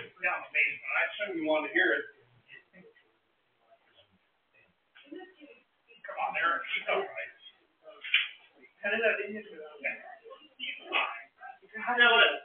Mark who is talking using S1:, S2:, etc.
S1: I assume you want to hear it. Come on, Eric, she's all right. Cut it that. didn't you? She's fine.
S2: What,